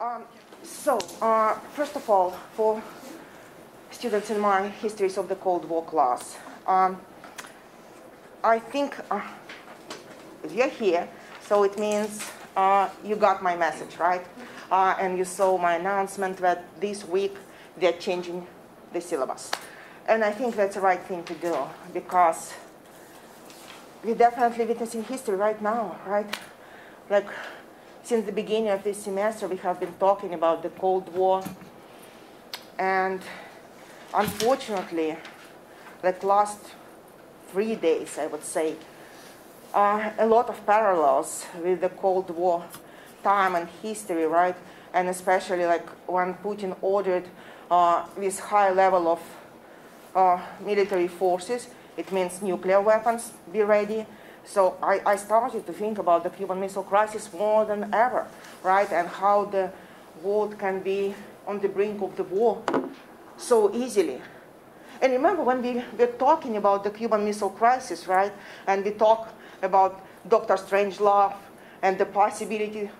Um, so, uh, first of all, for students in my Histories of the Cold War class, um, I think uh, you're here, so it means uh, you got my message, right? Uh, and you saw my announcement that this week they're changing the syllabus. And I think that's the right thing to do because we're definitely witnessing history right now, right? Like since the beginning of this semester, we have been talking about the Cold War. And unfortunately, like last three days, I would say, uh, a lot of parallels with the Cold War time and history, right? And especially like when Putin ordered uh, this high level of uh, military forces, it means nuclear weapons, be ready. So I, I, started to think about the Cuban Missile Crisis more than ever, right? And how the world can be on the brink of the war so easily. And remember when we were talking about the Cuban Missile Crisis, right? And we talk about Dr. Strangelove and the possibility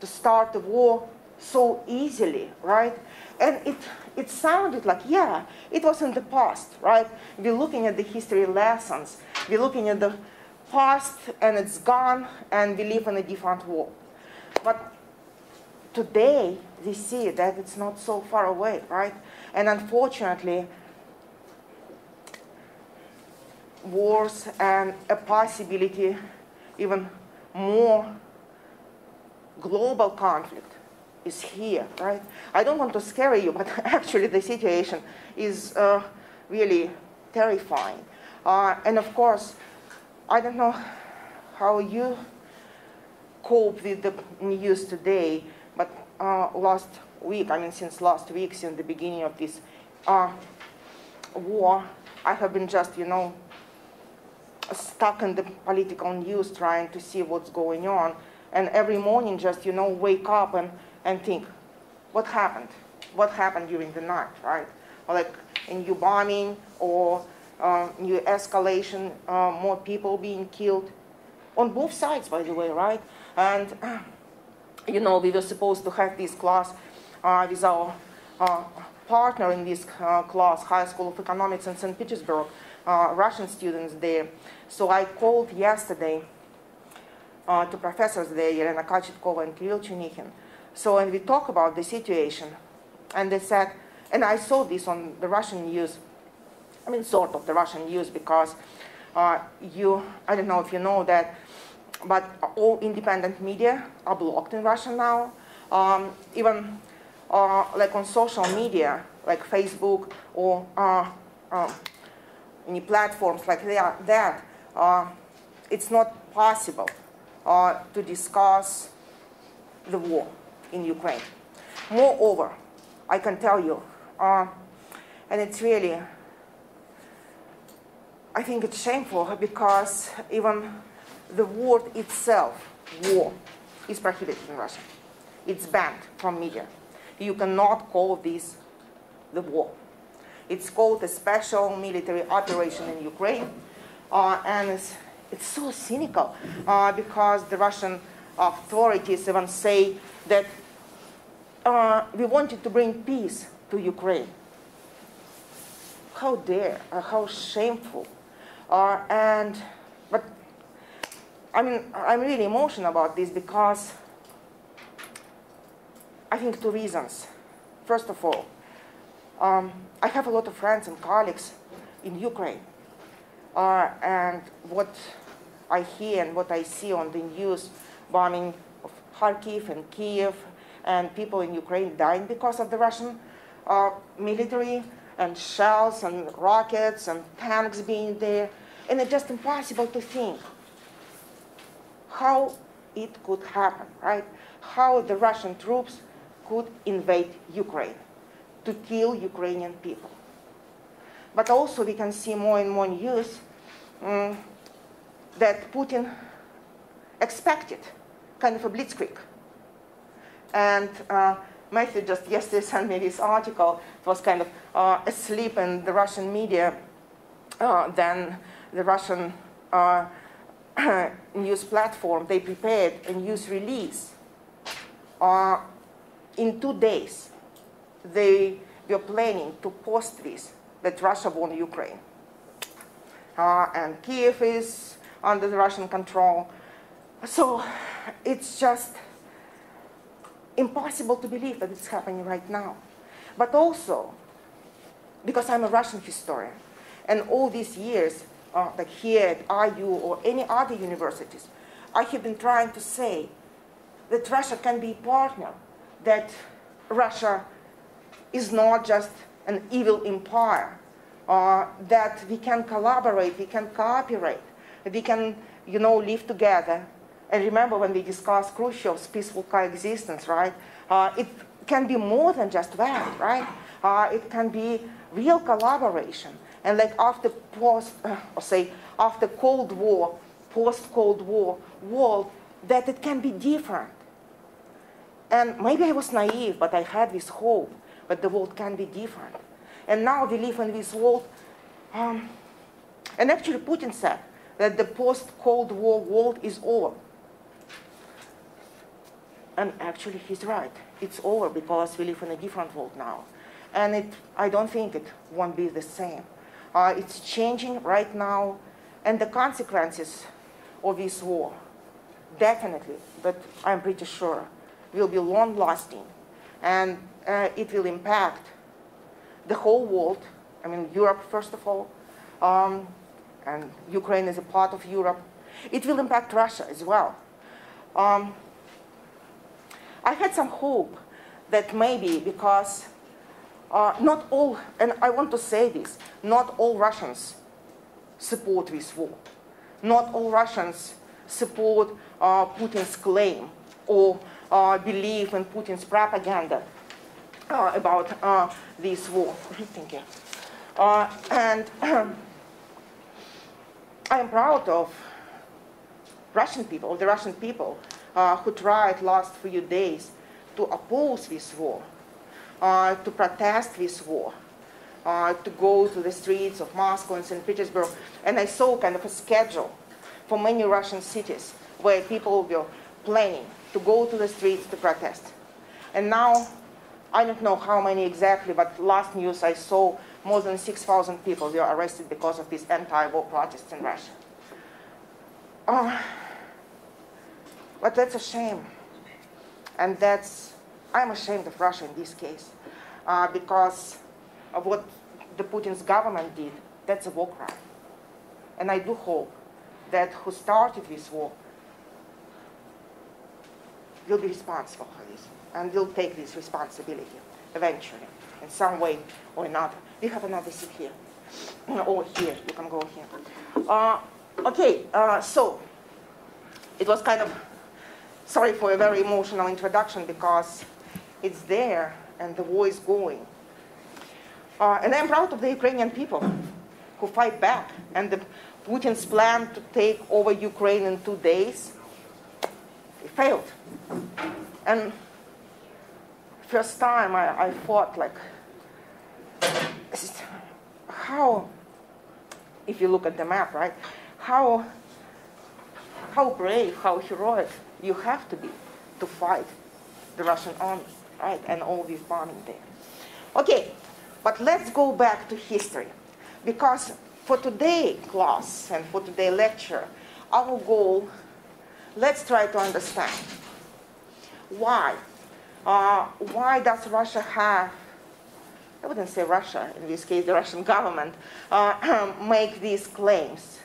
to start the war so easily, right? And it, it sounded like, yeah, it was in the past, right? We're looking at the history lessons. We're looking at the past and it's gone and we live in a different world. But today we see that it's not so far away, right? And unfortunately, wars and a possibility even more global conflict is here, right? I don't want to scare you, but actually the situation is uh, really terrifying. Uh, and of course, I don't know how you cope with the news today, but uh, last week, I mean since last week, since the beginning of this uh, war, I have been just, you know, stuck in the political news trying to see what's going on. And every morning just, you know, wake up and, and think, what happened? What happened during the night, right? Or like a new bombing or uh, new escalation, uh, more people being killed. On both sides, by the way, right? And, you know, we were supposed to have this class uh, with our uh, partner in this uh, class, High School of Economics in St. Petersburg, uh, Russian students there. So I called yesterday to professors there, Yelena Kochetkova and Kirill Chunikhin. So, and we talk about the situation. And they said, and I saw this on the Russian news, I mean, sort of the Russian news, because uh, you, I don't know if you know that, but all independent media are blocked in Russia now. Um, even uh, like on social media, like Facebook or uh, uh any platforms like that, uh, it's not possible uh, to discuss the war in Ukraine. Moreover, I can tell you, and it's really, I think it's shameful because even the word itself, war, is prohibited in Russia. It's banned from media. You cannot call this the war. It's called a special military operation in Ukraine. Uh, and it's, it's, so cynical uh, because the Russian authorities even say that uh, we wanted to bring peace to Ukraine. How dare, uh, how shameful. Uh, and, but, I mean, I'm really emotional about this because I think two reasons. First of all, um, I have a lot of friends and colleagues in Ukraine. Uh, and what I hear and what I see on the news, bombing of Kharkiv and Kiev, and people in Ukraine dying because of the Russian uh, military, and shells and rockets and tanks being there. And it's just impossible to think how it could happen, right? How the Russian troops could invade Ukraine to kill Ukrainian people. But also we can see more and more news um, that Putin expected kind of a blitzkrieg. And uh, Matthew just yesterday sent me this article. It was kind of uh, asleep in the Russian media. Uh, then the Russian uh, news platform, they prepared a news release uh, in two days, they were planning to post this, that Russia won Ukraine. Uh, and Kiev is under the Russian control. So it's just impossible to believe that it's happening right now. But also, because I'm a Russian historian, and all these years, uh, like here at IU or any other universities, I have been trying to say that Russia can be a partner, that Russia is not just an evil empire, uh, that we can collaborate, we can cooperate, we can, you know, live together. And remember when we discussed Khrushchev's peaceful coexistence, right? Uh, it can be more than just that, right? Uh, it can be real collaboration. And like after post, uh, or say, after Cold War, post-Cold War world, that it can be different. And maybe I was naive, but I had this hope that the world can be different. And now we live in this world. Um, and actually, Putin said that the post-Cold War world is over. And actually, he's right. It's over because we live in a different world now. And it, I don't think it won't be the same. Uh, it's changing right now, and the consequences of this war, definitely, but I'm pretty sure, will be long-lasting. And uh, it will impact the whole world, I mean, Europe, first of all, um, and Ukraine is a part of Europe. It will impact Russia as well. Um, I had some hope that maybe because uh, not all, and I want to say this, not all Russians support this war. Not all Russians support uh, Putin's claim or uh, believe in Putin's propaganda uh, about uh, this war. Thank you. Uh, and I am proud of Russian people, of the Russian people who tried last few days to oppose this war, uh, to protest this war, uh, to go to the streets of Moscow and St. Petersburg. And I saw kind of a schedule for many Russian cities where people were planning to go to the streets to protest. And now I don't know how many exactly, but last news I saw more than 6,000 people were arrested because of these anti-war protests in Russia. Uh, but that's a shame. And that's, I'm ashamed of Russia in this case uh, because of what the Putin's government did. That's a war crime. And I do hope that who started this war will be responsible for this and will take this responsibility eventually in some way or another. We have another seat here. Or here, you can go here. Uh, okay, uh, so it was kind of, sorry for a very emotional introduction because it's there and the war is going. Uh, and I'm proud of the Ukrainian people who fight back. And the, Putin's plan to take over Ukraine in two days, it failed. And first time I, I thought like, how, if you look at the map, right, how, how brave, how heroic you have to be to fight the Russian army, right, and all this bombing there. Okay, but let's go back to history, because for today class and for today lecture, our goal, let's try to understand why uh, why does Russia have, I wouldn't say Russia, in this case the Russian government, uh, make these claims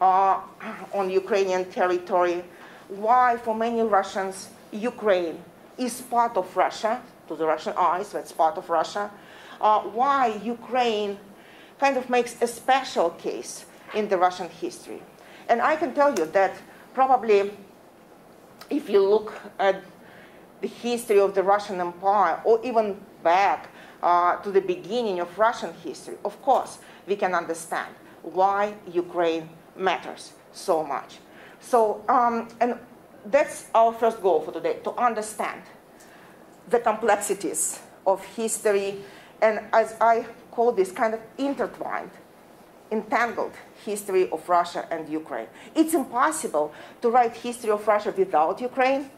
uh, on Ukrainian territory? Why, for many Russians, Ukraine is part of Russia, to the Russian eyes, that's part of Russia. Uh, why Ukraine kind of makes a special case in the Russian history. And I can tell you that probably if you look at the history of the Russian Empire, or even back uh, to the beginning of Russian history, of course, we can understand why Ukraine matters so much. So, um, and that's our first goal for today, to understand the complexities of history, and as I call this, kind of intertwined, entangled history of Russia and Ukraine. It's impossible to write history of Russia without Ukraine,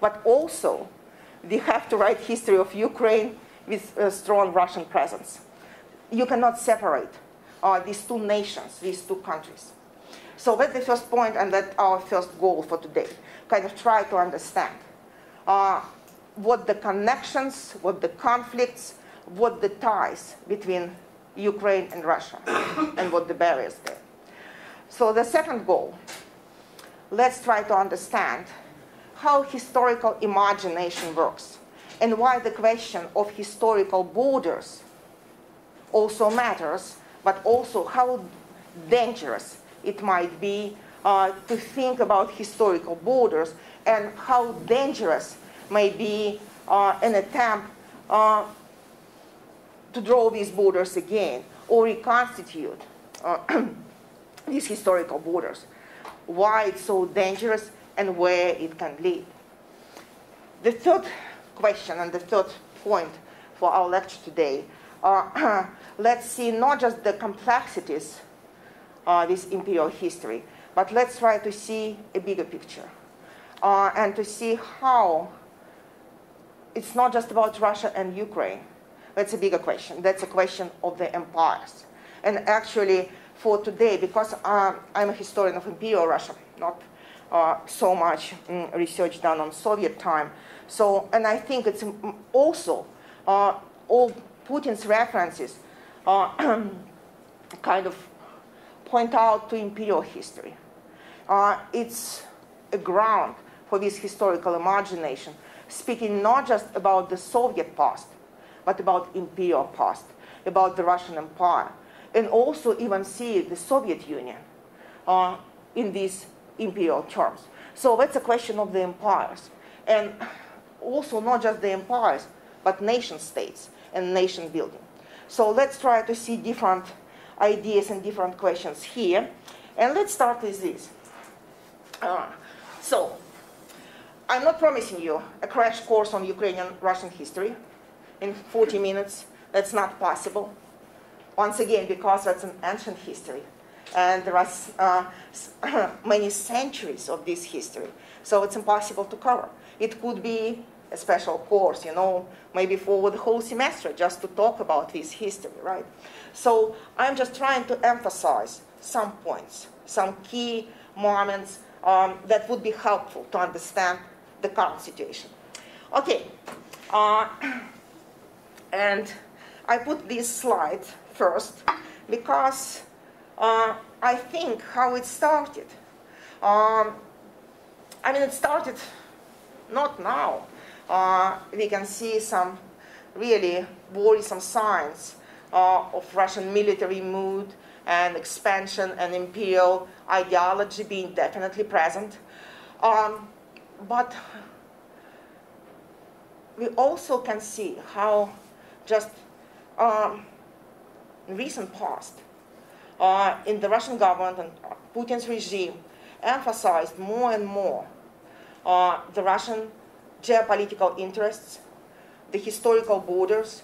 but also, we have to write history of Ukraine with a strong Russian presence. You cannot separate uh, these two nations, these two countries. So that's the first point, and that's our first goal for today. Kind of try to understand uh, what the connections, what the conflicts, what the ties between Ukraine and Russia, and what the barriers there. So the second goal, let's try to understand how historical imagination works and why the question of historical borders also matters, but also how dangerous it might be uh, to think about historical borders and how dangerous may be uh, an attempt uh, to draw these borders again or reconstitute uh, these historical borders. Why it's so dangerous and where it can lead. The third question and the third point for our lecture today are let's see not just the complexities this imperial history, but let's try to see a bigger picture uh, and to see how it's not just about Russia and Ukraine. That's a bigger question. That's a question of the empires. And actually, for today, because um, I'm a historian of imperial Russia, not uh, so much um, research done on Soviet time. So, and I think it's also uh, all Putin's references uh, kind of point out to imperial history. Uh, it's a ground for this historical imagination, speaking not just about the Soviet past, but about imperial past, about the Russian Empire, and also even see the Soviet Union uh, in these imperial terms. So that's a question of the empires. And also not just the empires, but nation states and nation building. So let's try to see different ideas and different questions here. And let's start with this. Uh, so, I'm not promising you a crash course on Ukrainian Russian history in 40 minutes. That's not possible. Once again, because that's an ancient history and there are uh, many centuries of this history. So it's impossible to cover. It could be a special course, you know, maybe for the whole semester just to talk about this history, right? So I'm just trying to emphasize some points, some key moments um, that would be helpful to understand the current situation. Okay, uh, and I put this slide first because uh, I think how it started. Um, I mean, it started not now. Uh, we can see some really worrisome signs uh, of Russian military mood and expansion and imperial ideology being definitely present. Um, but we also can see how just um, in recent past, uh, in the Russian government and Putin's regime emphasized more and more uh, the Russian geopolitical interests, the historical borders,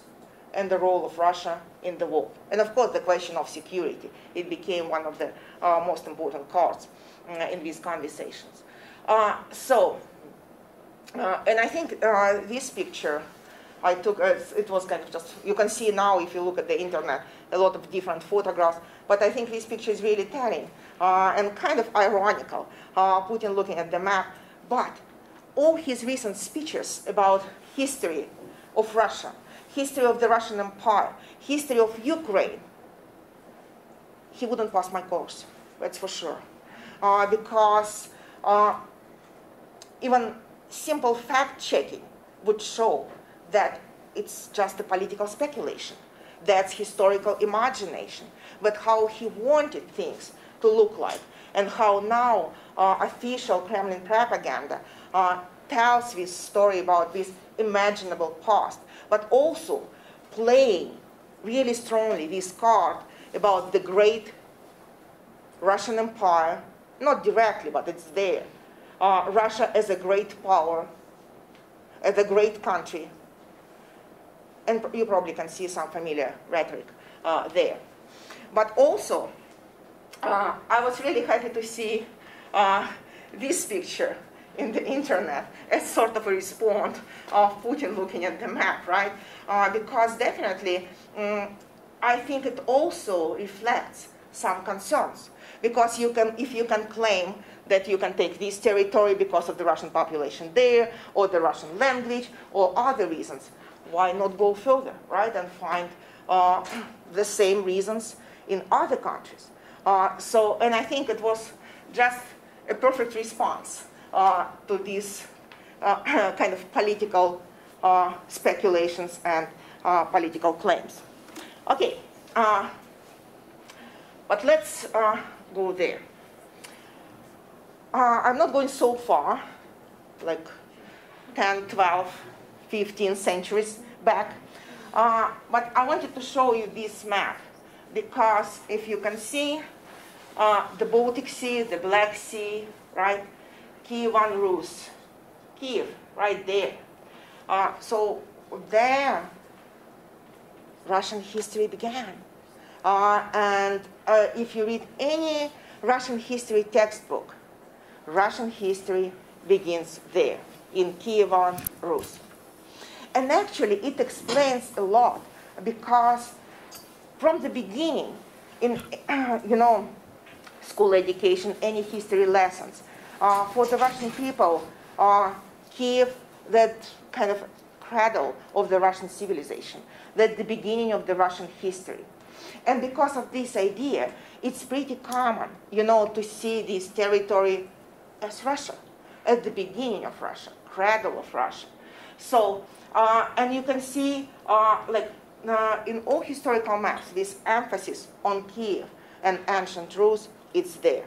and the role of Russia in the world. And of course, the question of security. It became one of the uh, most important cards uh, in these conversations. Uh, so, uh, and I think uh, this picture I took, it was kind of just, you can see now if you look at the internet, a lot of different photographs, but I think this picture is really telling uh, and kind of ironical, Putin looking at the map. But all his recent speeches about history of Russia, history of the Russian Empire, history of Ukraine, he wouldn't pass my course, that's for sure. Uh, because uh, even simple fact checking would show that it's just a political speculation. That's historical imagination. But how he wanted things to look like, and how now uh, official Kremlin propaganda uh, tells this story about this imaginable past, but also playing really strongly this card about the great Russian Empire, not directly, but it's there. Uh, Russia as a great power, as a great country, and you probably can see some familiar rhetoric uh, there. But also, uh, I was really happy to see uh, this picture in the internet as sort of a response of Putin looking at the map, right? Uh, because definitely, um, I think it also reflects some concerns. Because you can, if you can claim that you can take this territory because of the Russian population there, or the Russian language, or other reasons, why not go further, right, and find uh, the same reasons in other countries? Uh, so, and I think it was just a perfect response uh, to these uh, kind of political uh, speculations and uh, political claims. Okay, but let's go there. I'm not going so far, like 10, 12, 15 centuries back, but I wanted to show you this map because if you can see uh, the Baltic Sea, the Black Sea, right? Kievan Rus, Kiev, right there. Uh, so there, Russian history began. Uh, and uh, if you read any Russian history textbook, Russian history begins there, in Kievan Rus. And actually, it explains a lot because from the beginning, in you know, school education, any history lessons, uh, for the Russian people, uh, Kiev, that kind of cradle of the Russian civilization, that the beginning of the Russian history. And because of this idea, it's pretty common, you know, to see this territory as Russia, at the beginning of Russia, cradle of Russia. So, uh, and you can see, uh, like, uh, in all historical maps, this emphasis on Kiev and ancient Rus, it's there.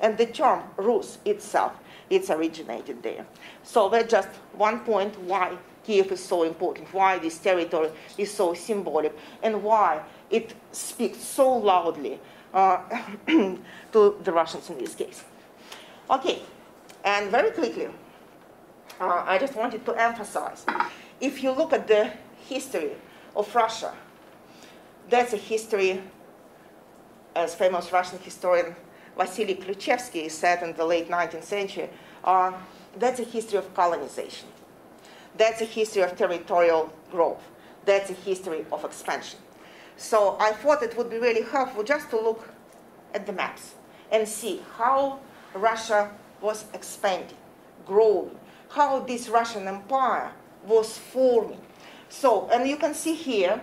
And the term Rus itself, it's originated there. So that's just one point why Kiev is so important, why this territory is so symbolic, and why it speaks so loudly uh, to the Russians in this case. Okay, and very quickly, uh, I just wanted to emphasize, if you look at the history of Russia, that's a history, as famous Russian historian Vasily Kluchevsky said in the late 19th century, uh, that's a history of colonization. That's a history of territorial growth. That's a history of expansion. So I thought it would be really helpful just to look at the maps and see how Russia was expanding, growing, how this Russian empire was forming. So, and you can see here,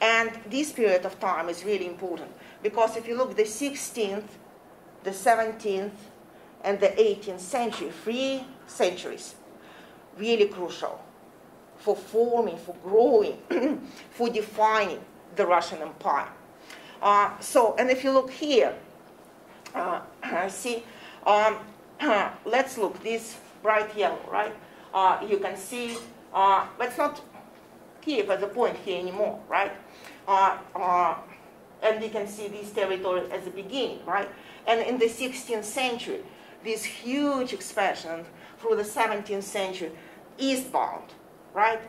and this period of time is really important because if you look the 16th the 17th and the 18th century, three centuries, really crucial for forming, for growing, for defining the Russian Empire. Uh, so, and if you look here, uh, see, um, let's look, this bright yellow, right? Uh, you can see, uh, it's not Kiev as a point here anymore, right? Uh, uh, and we can see this territory as a beginning, right? And in the 16th century, this huge expansion through the 17th century, eastbound, right?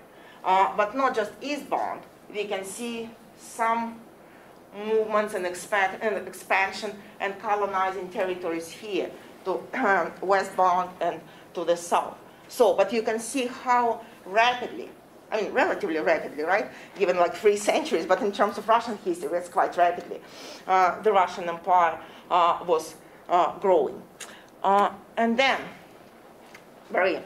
Uh, but not just eastbound, we can see some movements and, and expansion and colonizing territories here to westbound and to the south. So, but you can see how rapidly, I mean, relatively rapidly, right? Given like three centuries, but in terms of Russian history, it's quite rapidly. Uh, the Russian Empire uh, was uh, growing. Uh, and then, very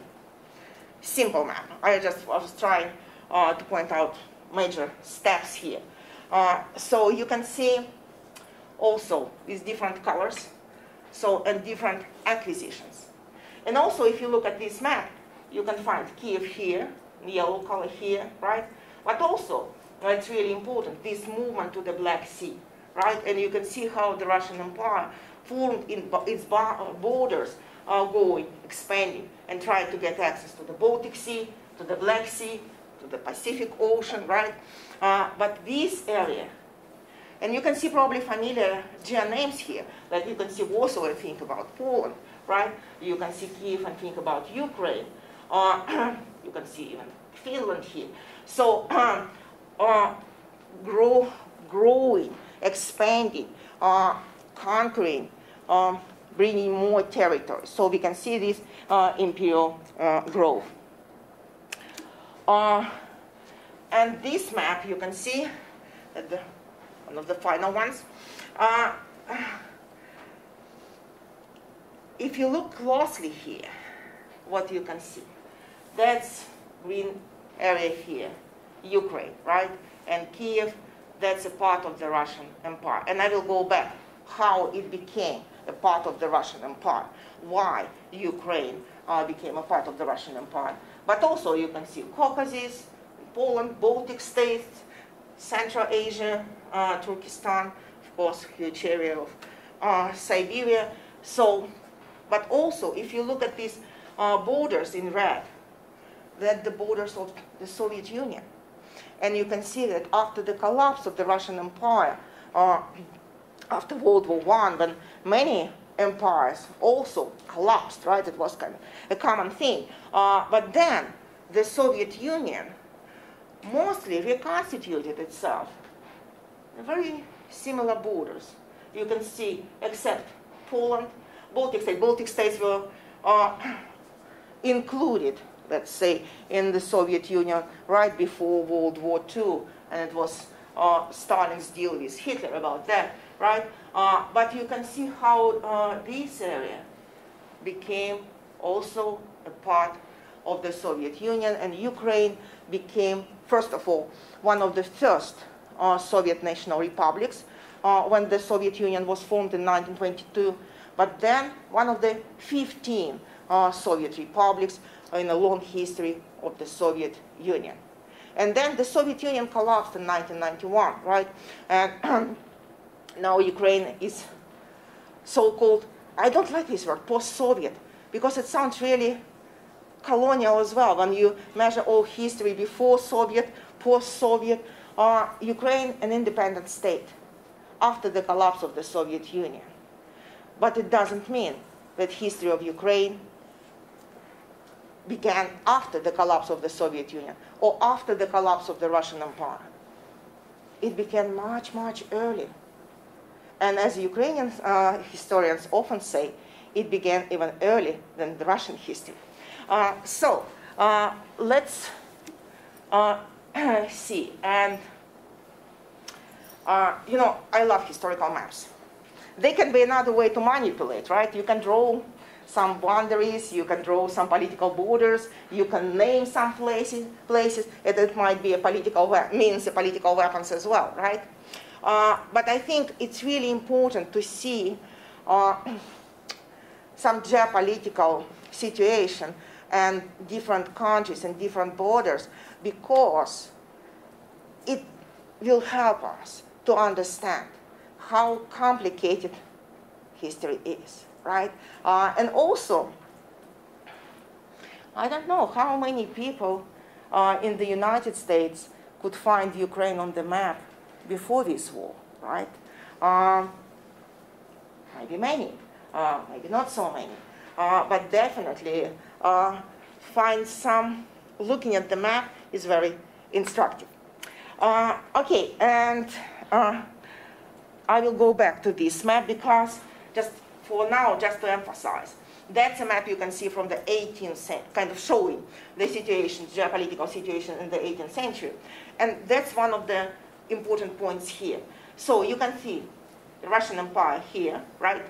simple map. I just was trying to point out major steps here. so you can see also these different colors, so and different acquisitions. And also, if you look at this map, you can find Kiev here, yellow color here, right? But also, it's really important, this movement to the Black Sea right? And you can see how the Russian Empire formed in its borders are going, expanding, and trying to get access to the Baltic Sea, to the Black Sea, to the Pacific Ocean, right? Uh, but this area, and you can see probably familiar geo names here, like you can see Warsaw and think about Poland, right? You can see Kiev and think about Ukraine. Uh, you can see even Finland here. So, uh, grow, growing expanding, uh, conquering, um, bringing more territory. So we can see this uh, imperial uh, growth. Uh, and this map, you can see, the, one of the final ones. Uh, if you look closely here, what you can see, that's green area here, Ukraine, right? And Kiev, that's a part of the Russian Empire. And I will go back how it became a part of the Russian Empire, why Ukraine uh, became a part of the Russian Empire. But also you can see Caucasus, Poland, Baltic states, Central Asia, uh, Turkestan, of course, huge area of uh, Siberia. So, but also if you look at these uh, borders in red, that the borders of the Soviet Union. And you can see that after the collapse of the Russian Empire, uh, after World War I, when many empires also collapsed, right? It was kind of a common thing. Uh, but then the Soviet Union mostly reconstituted itself. Very similar borders. You can see, except Poland, Baltic states. Baltic states were uh, included let's say, in the Soviet Union right before World War II, and it was uh, Stalin's deal with Hitler about that, right? Uh, but you can see how uh, this area became also a part of the Soviet Union, and Ukraine became, first of all, one of the first uh, Soviet national republics uh, when the Soviet Union was formed in 1922, but then one of the 15 uh, Soviet republics in a long history of the Soviet Union. And then the Soviet Union collapsed in 1991, right? And now Ukraine is so-called, I don't like this word, post-Soviet, because it sounds really colonial as well. When you measure all history before Soviet, post-Soviet, uh, Ukraine an independent state after the collapse of the Soviet Union. But it doesn't mean that history of Ukraine began after the collapse of the Soviet Union or after the collapse of the Russian Empire. It began much, much earlier. And as Ukrainian uh, historians often say, it began even earlier than the Russian history. Uh, so uh, let's uh, see. And, uh, you know, I love historical maps. They can be another way to manipulate, right? You can draw some boundaries, you can draw some political borders, you can name some places, places and it might be a political means a political weapons as well, right? Uh, but I think it's really important to see uh, some geopolitical situation and different countries and different borders because it will help us to understand how complicated history is right? Uh, and also, I don't know how many people uh, in the United States could find Ukraine on the map before this war, right? Um, maybe many, uh, maybe not so many, uh, but definitely uh, find some, looking at the map is very instructive. Uh, okay, and I will go back to this map because just for now, just to emphasize, that's a map you can see from the 18th century, kind of showing the situation, geopolitical situation in the 18th century. And that's one of the important points here. So you can see the Russian Empire here, right?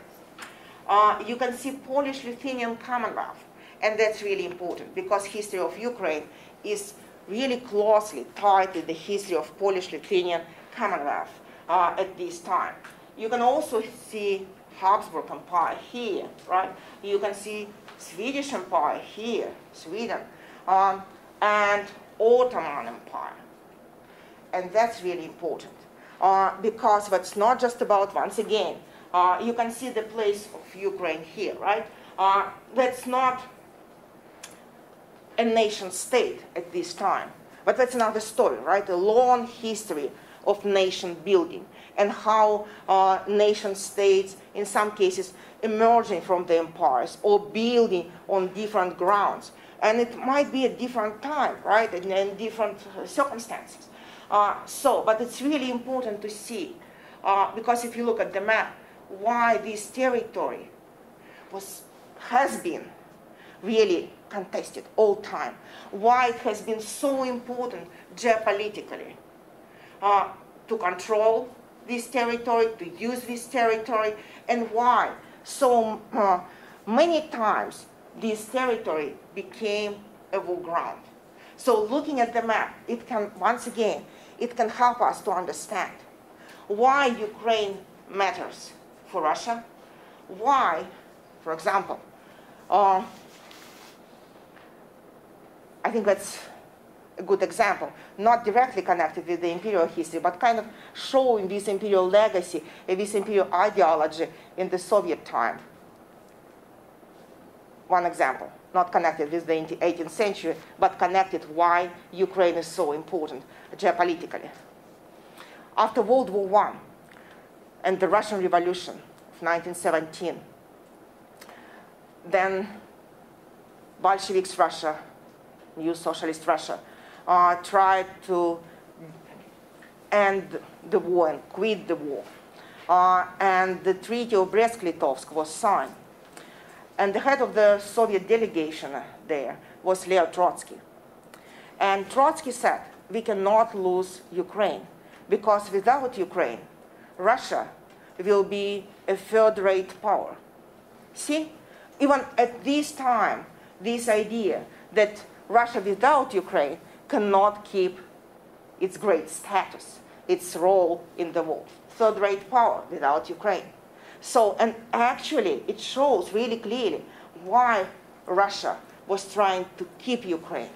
Uh, you can see Polish-Lithuanian Commonwealth. And that's really important because history of Ukraine is really closely tied to the history of Polish-Lithuanian Commonwealth uh, at this time. You can also see Habsburg Empire here, right? You can see Swedish Empire here, Sweden, um, and Ottoman Empire. And that's really important uh, because it's not just about, once again, uh, you can see the place of Ukraine here, right? Uh, that's not a nation state at this time, but that's another story, right? A long history of nation building and how uh, nation states, in some cases, emerging from the empires or building on different grounds. And it might be a different time, right, and, and different uh, circumstances. Uh, so, but it's really important to see, uh, because if you look at the map, why this territory was, has been really contested all time. Why it has been so important geopolitically uh, to control this territory, to use this territory, and why so uh, many times this territory became a war ground. So looking at the map, it can, once again, it can help us to understand why Ukraine matters for Russia, why, for example, uh, I think that's a good example, not directly connected with the imperial history, but kind of showing this imperial legacy this imperial ideology in the Soviet time. One example, not connected with the 18th century, but connected why Ukraine is so important geopolitically. After World War I and the Russian Revolution of 1917, then Bolsheviks Russia, new socialist Russia, uh, tried to end the war and quit the war. Uh, and the Treaty of Brest-Litovsk was signed. And the head of the Soviet delegation there was Leo Trotsky. And Trotsky said, we cannot lose Ukraine, because without Ukraine, Russia will be a third-rate power. See, even at this time, this idea that Russia without Ukraine cannot keep its great status, its role in the world. Third-rate power without Ukraine. So, and actually, it shows really clearly why Russia was trying to keep Ukraine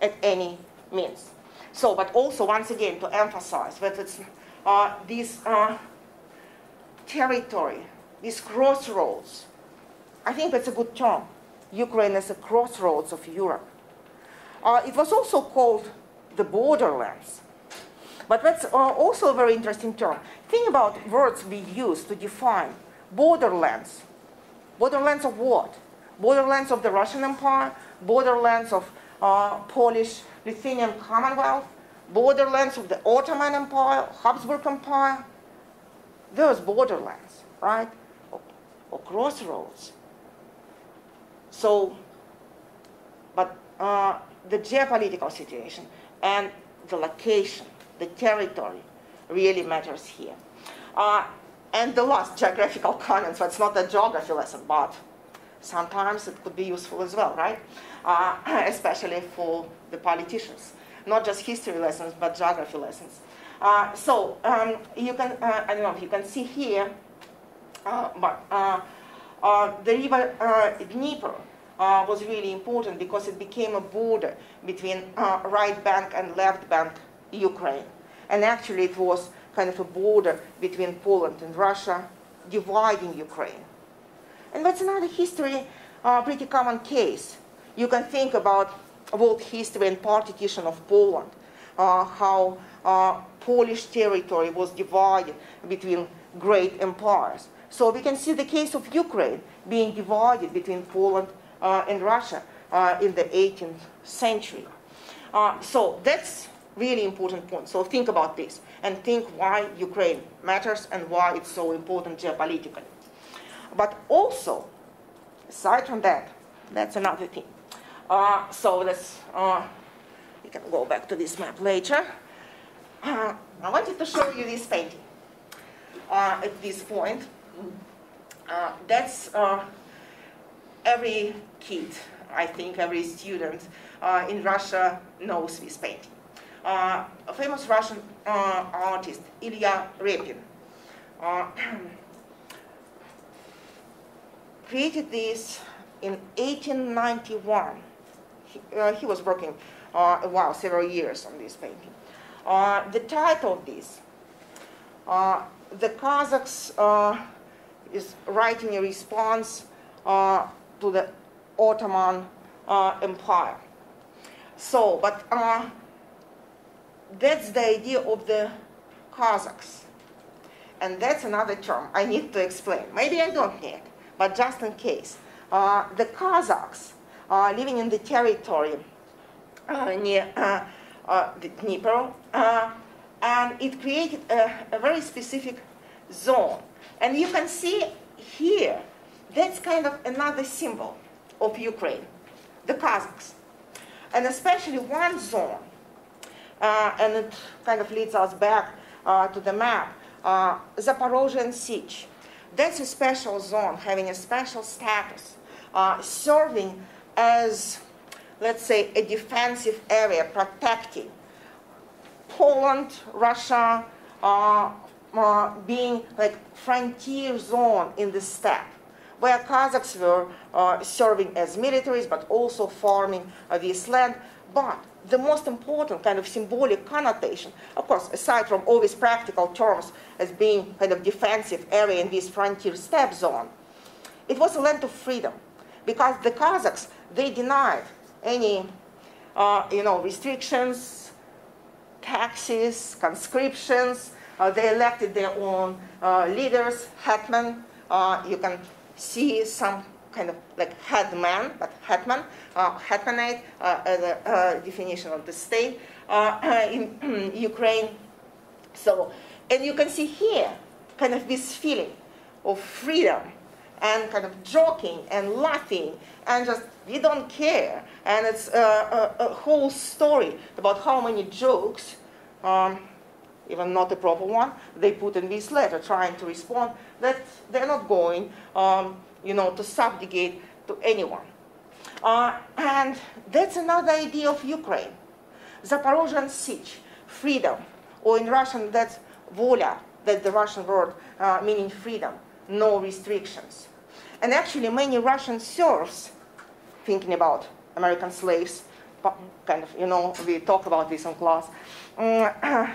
at any means. So, but also, once again, to emphasize that it's uh, this uh, territory, these crossroads, I think that's a good term. Ukraine is a crossroads of Europe. Uh, it was also called the borderlands. But that's uh, also a very interesting term. Think about words we use to define borderlands. Borderlands of what? Borderlands of the Russian Empire, borderlands of uh, Polish Lithuanian Commonwealth, borderlands of the Ottoman Empire, Habsburg Empire. Those borderlands, right? Or, or crossroads. So, but uh, the geopolitical situation and the location, the territory, really matters here. Uh, and the last geographical comments, so it's not a geography lesson, but sometimes it could be useful as well, right? Uh, especially for the politicians. Not just history lessons, but geography lessons. Uh, so um, you can, uh, I don't know if you can see here, uh, but uh, the river Dnieper uh, was really important because it became a border between uh, right bank and left bank Ukraine. And actually it was kind of a border between Poland and Russia, dividing Ukraine. And that's another history, uh, pretty common case. You can think about world history and partition of Poland, uh, how uh, Polish territory was divided between great empires. So we can see the case of Ukraine being divided between Poland in Russia uh, in the 18th century. Uh, so that's really important point. So think about this and think why Ukraine matters and why it's so important geopolitically. But also, aside from that, that's another thing. Uh, so let's, uh, we can go back to this map later. Uh, I wanted to show you this painting at this point. that's every kid, I think every student uh, in Russia knows this painting. Uh, a famous Russian uh, artist, Ilya Repin, uh, created this in 1891. He, uh, he was working uh, a while, several years on this painting. the title of this, the Cossacks is writing a response to the Ottoman uh, Empire. So, but uh, that's the idea of the Cossacks. And that's another term I need to explain. Maybe I don't need, but just in case. Uh, the Cossacks are living in the territory uh, near uh, uh, the Dnieper, and it created a, a very specific zone. And you can see here that's kind of another symbol of Ukraine, the Cossacks. And especially one zone, uh, and it kind of leads us back uh, to the map, uh, Zaporozhian Sich. That's a special zone having a special status, uh, serving as, let's say, a defensive area protecting Poland, Russia, uh, uh, being like frontier zone in the steppe, where Cossacks were uh, serving as militaries, but also farming uh, this land. But the most important kind of symbolic connotation, of course, aside from all these practical terms as being kind of defensive area in this frontier steppe zone, it was a land of freedom because the Cossacks, they denied any, uh, you know, restrictions, taxes, conscriptions. Uh, they elected their own uh, leaders, hetman. Uh, you can see some kind of like headman, but hetman, uh, hetmanate uh, a uh, definition of the state uh, in Ukraine. So, and you can see here kind of this feeling of freedom and kind of joking and laughing and just you don't care. And it's a, a, a whole story about how many jokes, um, even not a proper one, they put in this letter trying to respond that they're not going. Um, you know, to subjugate to anyone. Uh, and that's another idea of Ukraine. Zaporozhian Sich, freedom, or in Russian that's voля, that's the Russian word uh, meaning freedom, no restrictions. And actually many Russian serfs, thinking about American slaves, kind of, you know, we talk about this in class, um,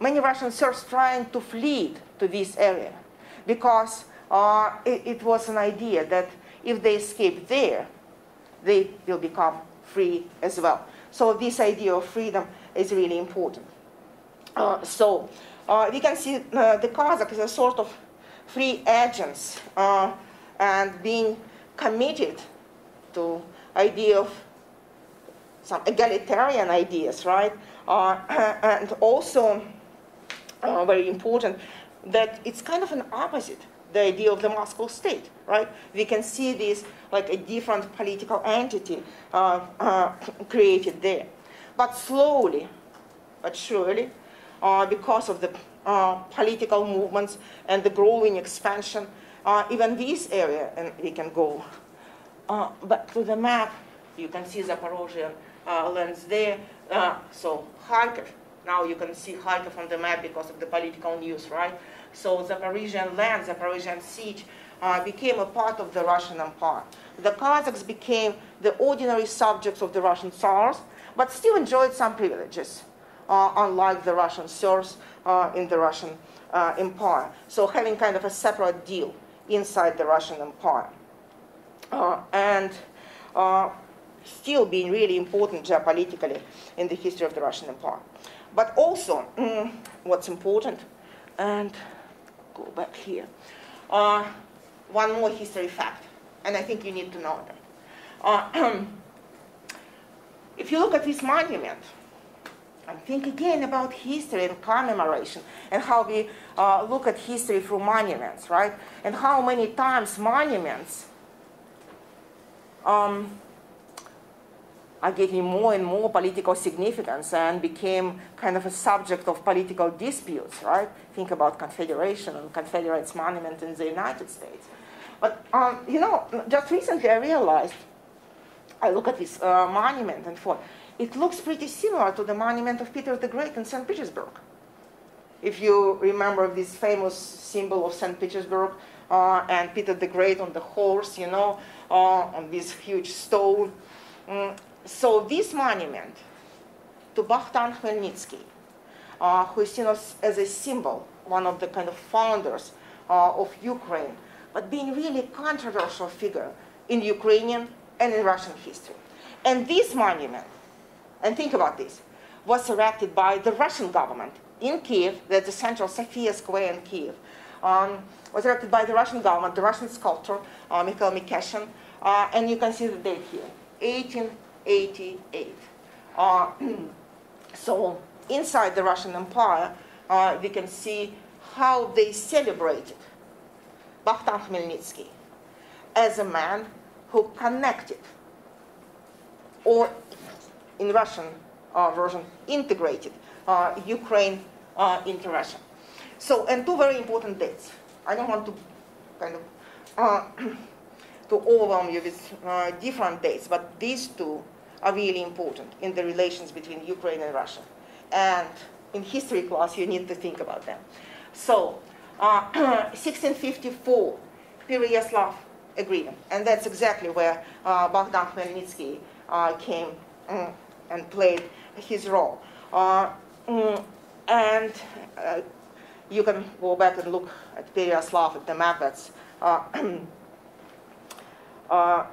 many Russian serfs trying to flee to this area because uh, it, it, was an idea that if they escape there, they will become free as well. So this idea of freedom is really important. Uh, so uh, we can see uh, the Cossack as a sort of free agents uh, and being committed to idea of some egalitarian ideas, right? Uh, and also very important that it's kind of an opposite the idea of the Moscow state, right? We can see this like a different political entity uh, uh, created there. But slowly, but surely, uh, because of the uh, political movements and the growing expansion, uh, even this area, and we can go uh, back to the map, you can see Zaporozhian lands there. so Kharkiv, now you can see Kharkiv on the map because of the political news, right? So Zaporizhian land, Zaporizhian Sich, uh, became a part of the Russian Empire. The Cossacks became the ordinary subjects of the Russian Tsars, but still enjoyed some privileges, uh, unlike the Russian serfs uh, in the Russian uh, Empire. So having kind of a separate deal inside the Russian Empire. Uh, and uh, still being really important geopolitically in the history of the Russian Empire. But also, mm, what's important, and go back here. Uh, one more history fact, and I think you need to know that. Uh, if you look at this monument, and think again about history and commemoration and how we uh, look at history through monuments, right? And how many times monuments um, are getting more and more political significance and became kind of a subject of political disputes, right? Think about Confederation and Confederates monument in the United States. But, um, you know, just recently I realized, I look at this uh, monument and thought, it looks pretty similar to the monument of Peter the Great in St. Petersburg. If you remember this famous symbol of St. Petersburg uh, and Peter the Great on the horse, you know, uh, on this huge stone. Mm, so this monument to Bogdan Khmelnytsky, uh, who is seen as, as, a symbol, one of the kind of founders uh, of Ukraine, but being really controversial figure in Ukrainian and in Russian history. And this monument, and think about this, was erected by the Russian government in Kiev, that's the central Sofia Square in Kiev, um, was erected by the Russian government, the Russian sculptor, uh, Mikhail Mikeshin, uh, and you can see the date here, 18 88. Uh, so inside the Russian Empire, uh, we can see how they celebrated Bogdan Khmelnytsky as a man who connected, or in Russian uh, version, integrated uh, Ukraine uh, into Russia. So, and two very important dates. I don't want to kind of uh, to overwhelm you with different dates, but these two are really important in the relations between Ukraine and Russia. And in history class, you need to think about them. So, uh, 1654, Pereyaslav Agreement, and that's exactly where uh, Bogdan Khmelnytsky uh, came um, and played his role. Uh, mm, and uh, you can go back and look at Pereyaslav at the map that's uh, uh,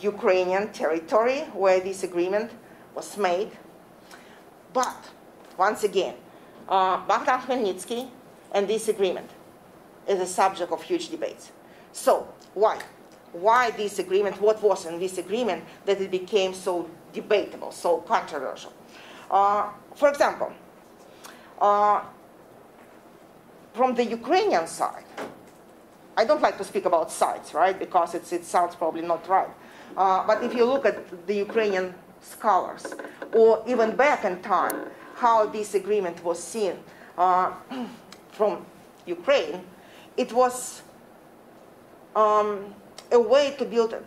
Ukrainian territory where this agreement was made. But, once again, uh, Khmelnytsky and this agreement is a subject of huge debates. So, why? Why this agreement? What was in this agreement that it became so debatable, so controversial? Uh, for example, uh, from the Ukrainian side, I don't like to speak about sides, right, because it sounds probably not right. Uh, but if you look at the Ukrainian scholars, or even back in time, how this agreement was seen uh, from Ukraine, it was um, a way to build an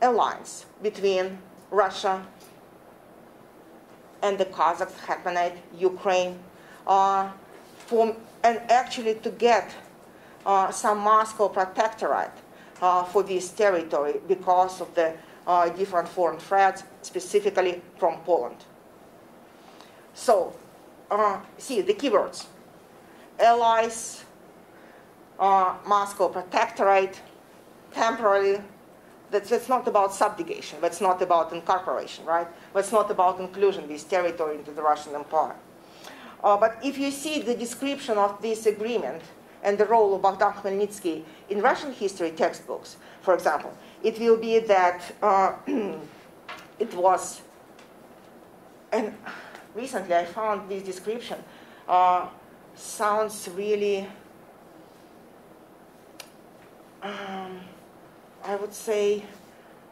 alliance between Russia and the Cossack Hetmanate, Ukraine, uh, and actually to get uh, some Moscow protectorate for this territory because of the uh, different foreign threats, specifically from Poland. So, uh, see the keywords allies, uh, Moscow protectorate, temporary. That's, that's not about subjugation, that's not about incorporation, right? That's not about inclusion this territory into the Russian Empire. Uh, but if you see the description of this agreement and the role of Bogdan Khmelnytsky in Russian history textbooks, for example, it will be that uh, it was, and recently I found this description uh, sounds really, um, I would say,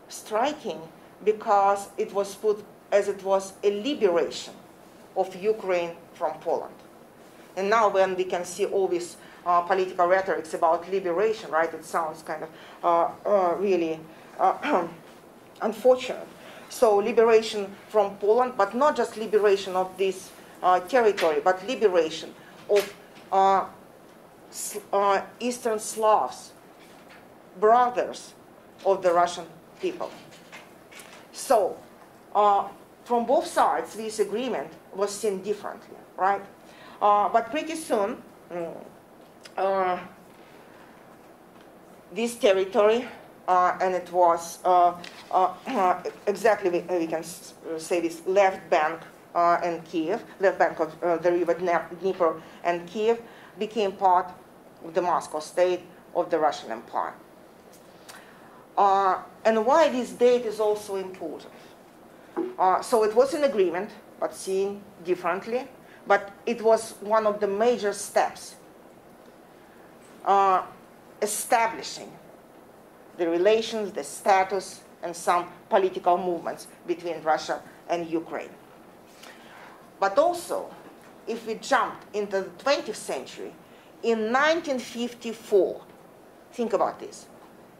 striking because it was put as it was a liberation of Ukraine from Poland. And now when we can see all these political rhetorics about liberation, right, it sounds kind of uh, uh, really uh, unfortunate. So liberation from Poland, but not just liberation of this uh, territory, but liberation of uh, Eastern Slavs, brothers of the Russian people. So, from both sides, this agreement was seen differently, right? Uh, but pretty soon, mm, uh, this territory, uh, and it was uh, uh, exactly, we, we, can say this, left bank and Kiev, left bank of the river Dnieper and Kiev, became part of the Moscow state of the Russian Empire. and why this date is also important. so it was an agreement, but seen differently but it was one of the major steps uh, establishing the relations, the status, and some political movements between Russia and Ukraine. But also, if we jump into the 20th century, in 1954, think about this,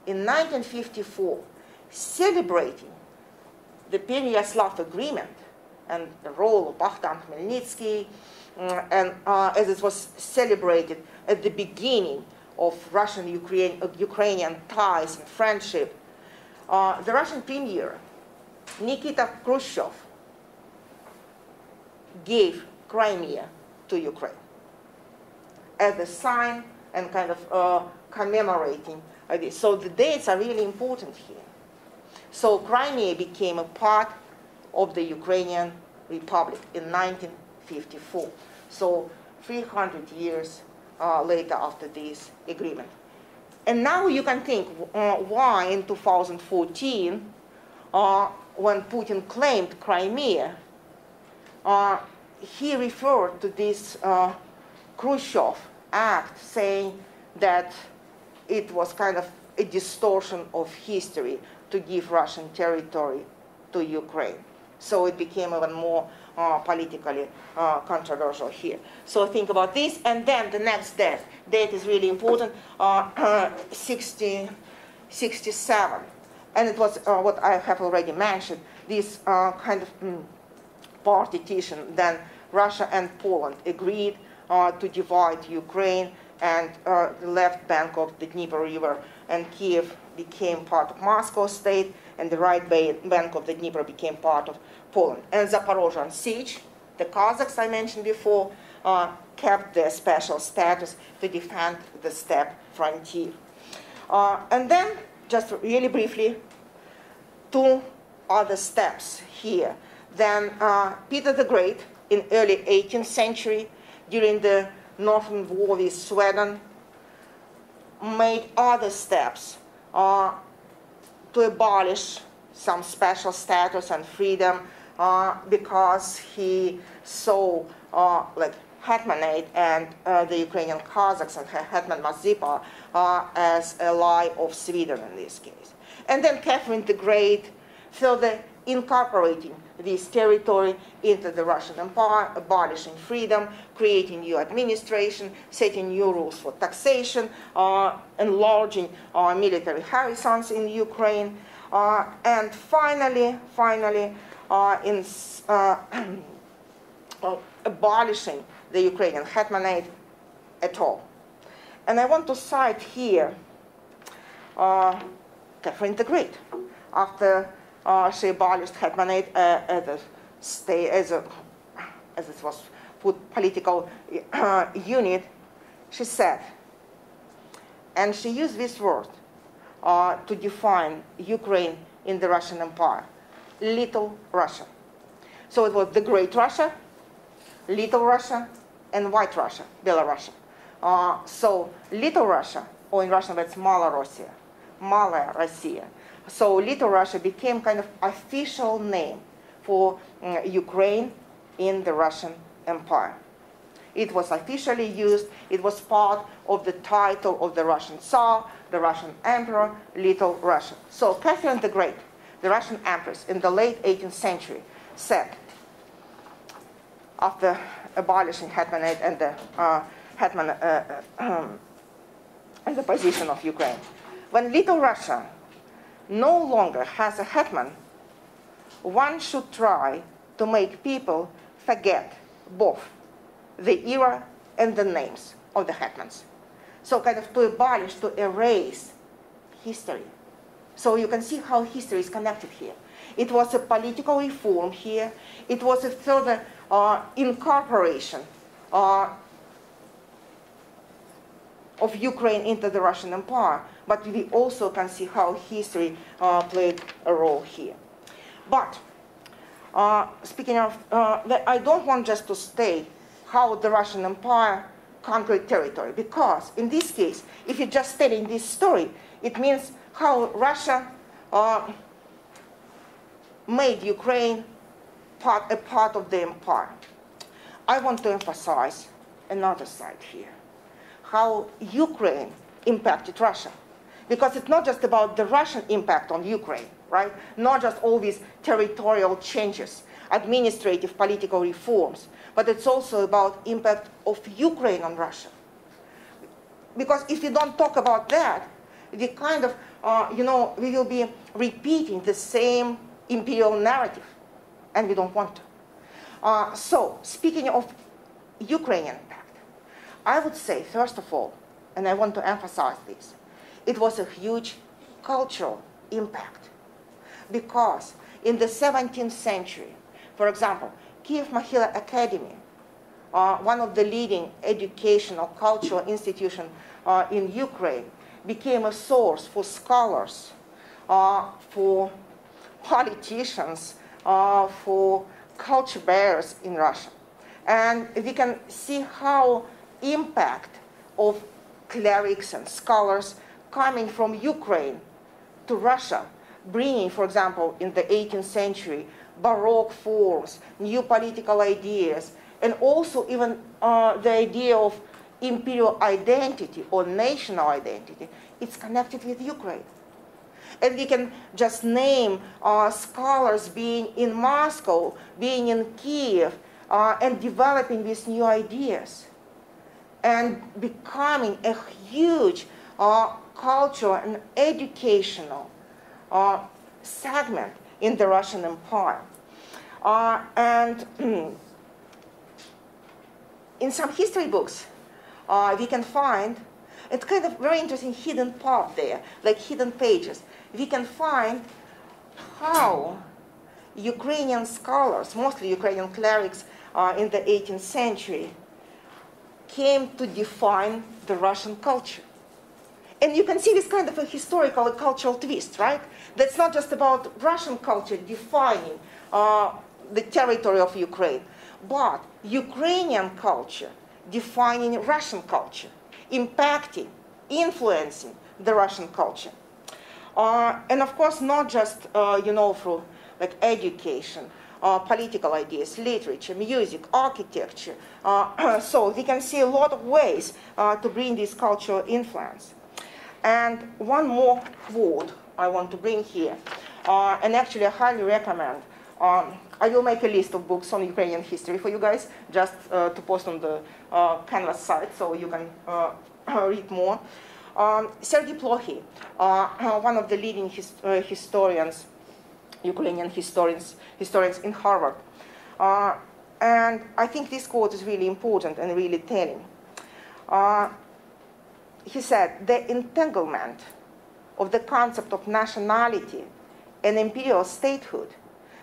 in 1954, celebrating the Pereyaslav Agreement, and the role of Bogdan Khmelnytsky, uh, and uh, as it was celebrated at the beginning of Russian-Ukrainian ties and friendship, uh, the Russian premier, Nikita Khrushchev, gave Crimea to Ukraine as a sign and kind of uh, commemorating this. So the dates are really important here. So Crimea became a part of the Ukrainian Republic in 1954. So 300 years uh, later after this agreement. And now you can think uh, why in 2014, uh, when Putin claimed Crimea, uh, he referred to this uh, Khrushchev act saying that it was kind of a distortion of history to give Russian territory to Ukraine. So it became even more uh, politically uh, controversial here. So think about this, and then the next date. Date is really important. Uh, 60, 67, and it was uh, what I have already mentioned. This uh, kind of mm, partition. Then Russia and Poland agreed uh, to divide Ukraine and the left bank of the Dnieper River, and Kiev became part of Moscow state, and the right bank of the Dnieper became part of Poland. And Zaporozhye Sich, the Cossacks I mentioned before, uh, kept their special status to defend the steppe frontier. Uh, and then, just really briefly, two other steps here. Then uh, Peter the Great in early 18th century, during the Northern War with Sweden, made other steps uh, to abolish some special status and freedom uh, because he saw uh, like hetmanate and uh, the Ukrainian Cossacks and Hetman Mazepa uh, as ally of Sweden in this case. And then Catherine the Great further incorporating this territory into the Russian Empire, abolishing freedom, creating new administration, setting new rules for taxation, uh, enlarging uh, military horizons in Ukraine, uh, and finally, finally, uh, in uh, abolishing the Ukrainian hetmanate at all. And I want to cite here uh, Catherine the Great after uh, she abolished hetmanate uh, as a as a, as it was put, political uh, unit. She said, and she used this word uh, to define Ukraine in the Russian Empire, Little Russia. So it was the Great Russia, Little Russia, and White Russia, Belarus. Uh, so Little Russia, or in Russian that's Malorossiya, Malaya Russia, so Little Russia became kind of official name for uh, Ukraine in the Russian Empire. It was officially used, it was part of the title of the Russian Tsar, the Russian Emperor, Little Russia. So Catherine the Great, the Russian Empress in the late 18th century, said, after abolishing hetmanate and the uh, hetman uh, uh um, and the position of Ukraine, when Little Russia no longer has a hetman, one should try to make people forget both the era and the names of the hetmans. So kind of to abolish, to erase history. So you can see how history is connected here. It was a political reform here. It was a further uh, incorporation uh, of Ukraine into the Russian Empire, but we also can see how history uh, played a role here. But uh, speaking of, uh, I don't want just to state how the Russian Empire conquered territory, because in this case, if you just just telling this story, it means how Russia uh, made Ukraine part, a part of the empire. I want to emphasize another side here how Ukraine impacted Russia. Because it's not just about the Russian impact on Ukraine, right? Not just all these territorial changes, administrative, political reforms, but it's also about impact of Ukraine on Russia. Because if you don't talk about that, the kind of, uh, you know, we will be repeating the same imperial narrative, and we don't want to. Uh, so, speaking of Ukrainian impact, I would say, first of all, and I want to emphasize this, it was a huge cultural impact. Because in the 17th century, for example, Kiev Mohyla Academy, uh, one of the leading educational cultural institutions uh, in Ukraine, became a source for scholars, uh, for politicians, uh, for culture bearers in Russia. And we can see how impact of clerics and scholars coming from Ukraine to Russia, bringing, for example, in the 18th century, Baroque forms, new political ideas, and also even uh, the idea of imperial identity or national identity, it's connected with Ukraine. And we can just name uh, scholars being in Moscow, being in Kiev, uh, and developing these new ideas and becoming a huge uh, cultural and educational uh, segment in the Russian Empire. Uh, and in some history books, uh, we can find it's kind of very interesting hidden part there, like hidden pages. We can find how Ukrainian scholars, mostly Ukrainian clerics uh, in the 18th century, came to define the Russian culture. And you can see this kind of a historical a cultural twist, right? That's not just about Russian culture defining uh, the territory of Ukraine, but Ukrainian culture defining Russian culture, impacting, influencing the Russian culture. Uh, and of course, not just, uh, you know, through like education, uh, political ideas, literature, music, architecture. Uh, so we can see a lot of ways uh, to bring this cultural influence. And one more quote I want to bring here, uh, and actually I highly recommend. Um, I will make a list of books on Ukrainian history for you guys, just uh, to post on the uh, Canvas site so you can read more. Um, Sergei Plokhy, one of the leading his, historians Ukrainian historians, historians in Harvard. Uh, and I think this quote is really important and really telling. Uh, he said, the entanglement of the concept of nationality and imperial statehood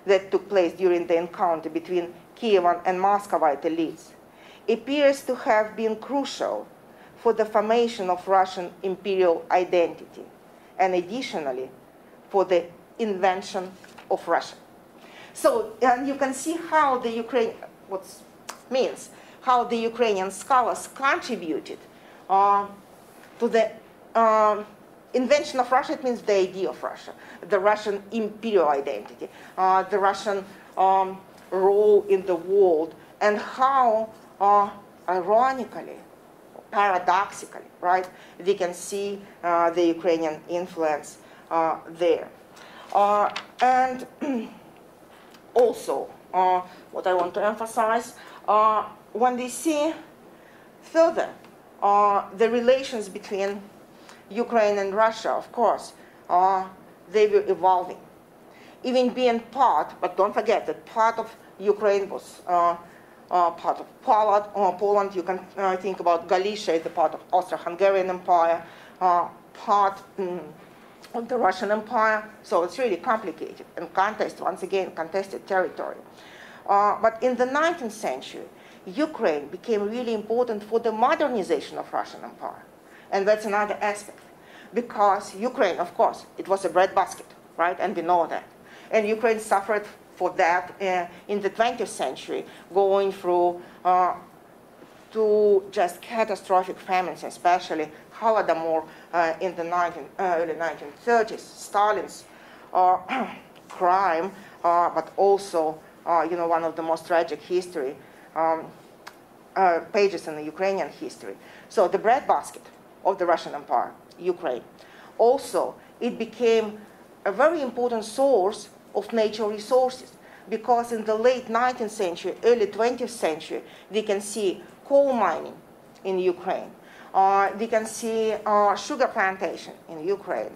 that took place during the encounter between Kievan and Muscovite elites appears to have been crucial for the formation of Russian imperial identity and additionally for the invention of Russia. So, and you can see how the Ukraine, what means, how the Ukrainian scholars contributed uh, to the um, invention of Russia. It means the idea of Russia, the Russian imperial identity, uh, the Russian um, role in the world, and how, uh, ironically, paradoxically, right, we can see uh, the Ukrainian influence uh, there. Uh, and also, uh, what I want to emphasize, when we see further the relations between Ukraine and Russia, of course, they were evolving. Even being part, but don't forget that part of Ukraine was uh, uh, part of Poland. Uh, Poland, you can think about Galicia as a part of Austro-Hungarian Empire, part mm, of the Russian Empire. So it's really complicated and contest, once again, contested territory. Uh, but in the 19th century, Ukraine became really important for the modernization of Russian Empire. And that's another aspect. Because Ukraine, of course, it was a breadbasket, right? And we know that. And Ukraine suffered for that uh, in the 20th century, going through uh, to just catastrophic famines, especially Holodomor uh, in the 19, uh, early 1930s, Stalin's uh, crime, uh, but also you know, one of the most tragic history um, pages in the Ukrainian history. So the breadbasket of the Russian Empire, Ukraine. Also, it became a very important source of natural resources because in the late 19th century, early 20th century, we can see coal mining in Ukraine. Uh, we can see uh, sugar plantation in Ukraine.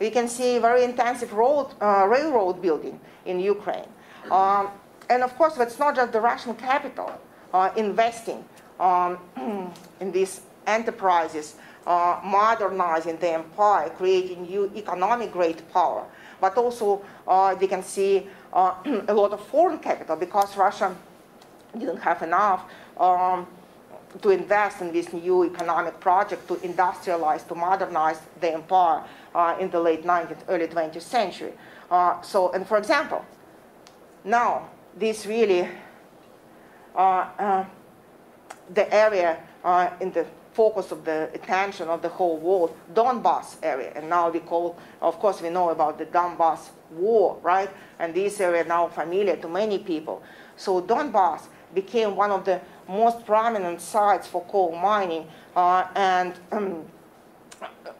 We can see very intensive road, uh, railroad building in Ukraine. Um, and of course, that's not just the Russian capital uh, investing um, in these enterprises, uh, modernizing the empire, creating new economic great power. But also, uh, we can see a lot of foreign capital because Russia didn't have enough um, to invest in this new economic project to industrialize, to modernize the empire uh, in the late 19th, early 20th century. Uh, so, and for example, now this really, uh, uh the area uh, in the focus of the attention of the whole world, Donbass area, and now we call, of course, we know about the Donbass war, right? And this area now familiar to many people. So Donbass became one of the most prominent sites for coal mining uh, and um,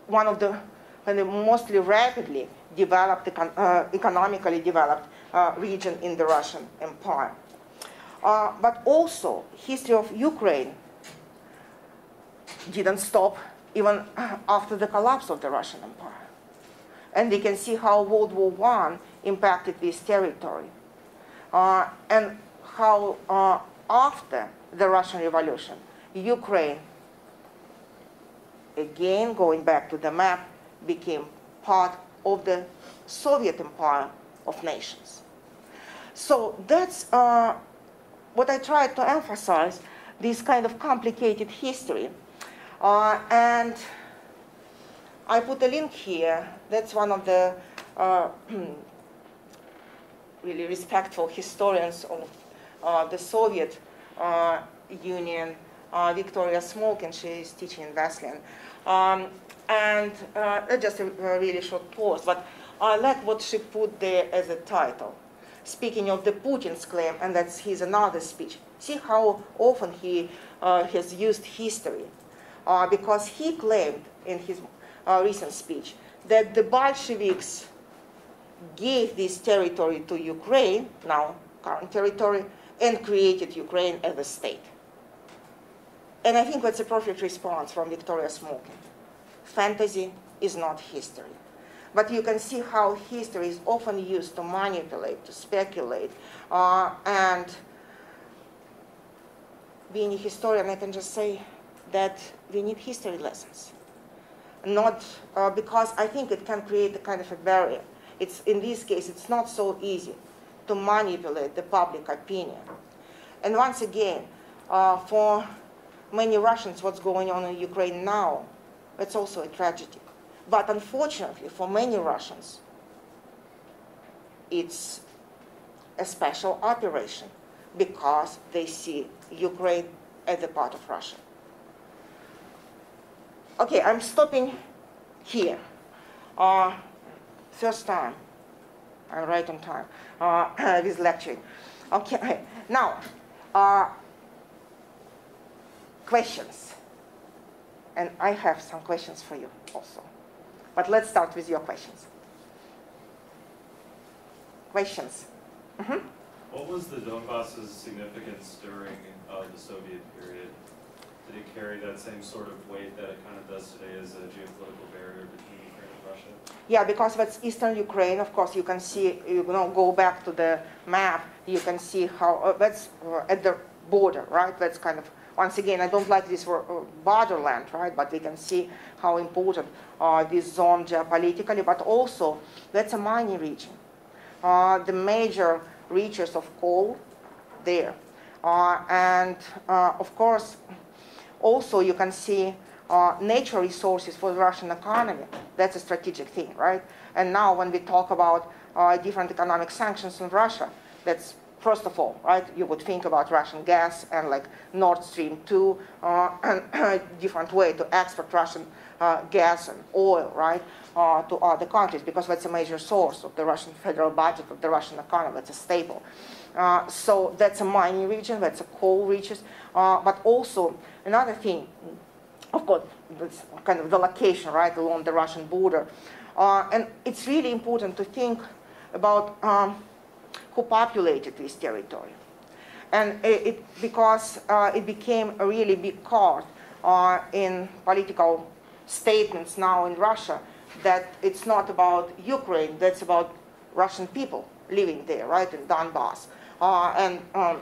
one of the, the mostly rapidly developed, uh, economically developed uh, region in the Russian Empire. Uh, but also, history of Ukraine didn't stop even after the collapse of the Russian Empire. And we can see how World War I impacted this territory. Uh, and how uh, after the Russian Revolution, Ukraine, again going back to the map, became part of the Soviet Empire of nations. So that's uh, what I tried to emphasize, this kind of complicated history. Uh, and I put a link here. That's one of the uh, really respectful historians of uh, the Soviet uh, Union, uh, Victoria Smolkin. She is teaching in Wesleyan. Um, and uh, just a, a, really short pause, but I like what she put there as a title. Speaking of the Putin's claim, and that's his another speech. See how often he has used history, uh, because he claimed in his uh, recent speech that the Bolsheviks gave this territory to Ukraine, now current territory, and created Ukraine as a state. And I think that's a perfect response from Victoria Smolkin. Fantasy is not history. But you can see how history is often used to manipulate, to speculate. Uh, and being a historian, I can just say that we need history lessons. Not uh, because I think it can create a kind of a barrier. It's, in this case, it's not so easy to manipulate the public opinion. And once again, uh, for many Russians, what's going on in Ukraine now, it's also a tragedy. But unfortunately, for many Russians, it's a special operation because they see Ukraine as a part of Russia. Okay, I'm stopping here. Uh, first time. I'm right on time uh, with lecturing. Okay, now, uh, questions. And I have some questions for you also. But let's start with your questions. Questions? Mm -hmm. What was the Donbass's significance during uh, the Soviet period? Did it carry that same sort of weight that it kind of does today as a geopolitical barrier between Ukraine and Russia? Yeah, because that's eastern Ukraine. Of course, you can see, you know, go back to the map, you can see how, uh, that's uh, at the border, right? That's kind of once again, I don't like this word, uh, borderland, right? But we can see how important this zone geopolitically, but also that's a mining region. Uh, the major reaches of coal there. Uh, and uh, of course, also you can see uh, natural resources for the Russian economy. That's a strategic thing, right? And now when we talk about different economic sanctions in Russia, that's first of all, right, you would think about Russian gas and like Nord Stream 2 uh, and different way to export Russian uh, gas and oil, right, uh, to other countries because that's a major source of the Russian federal budget, of the Russian economy. It's a staple. Uh, so that's a mining region, that's a coal region, uh, but also another thing, of course, that's kind of the location, right, along the Russian border. Uh, and it's really important to think about um, who populated this territory. And it, it because uh, it became a really big card uh, in political statements now in Russia that it's not about Ukraine, that's about Russian people living there, right, in Donbass. Uh, and um,